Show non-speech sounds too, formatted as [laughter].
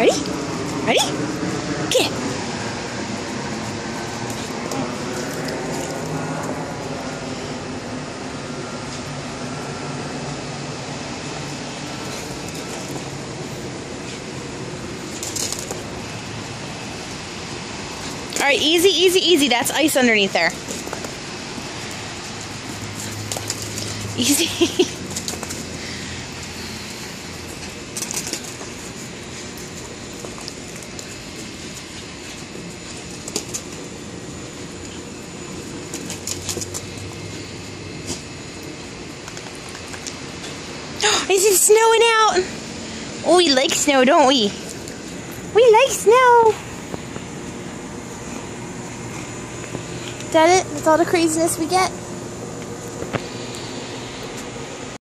Ready? Ready? Get it. All right, easy, easy, easy. That's ice underneath there. Easy. [laughs] [gasps] Is it snowing out? Oh, we like snow, don't we? We like snow. Is that it? That's all the craziness we get?